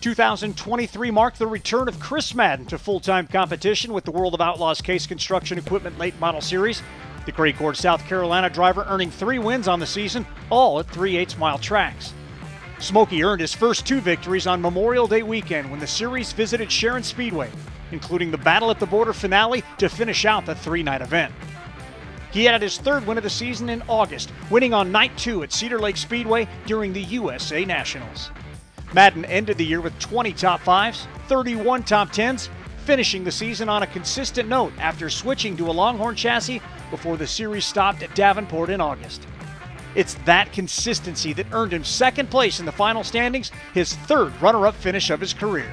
2023 marked the return of Chris Madden to full time competition with the World of Outlaws Case Construction Equipment Late Model Series. The Gray Court, South Carolina driver earning three wins on the season, all at 3 8 mile tracks. Smokey earned his first two victories on Memorial Day weekend when the series visited Sharon Speedway, including the Battle at the Border finale to finish out the three night event. He had his third win of the season in August, winning on night two at Cedar Lake Speedway during the USA Nationals. Madden ended the year with 20 top fives, 31 top tens, finishing the season on a consistent note after switching to a Longhorn chassis before the series stopped at Davenport in August. It's that consistency that earned him second place in the final standings, his third runner up finish of his career.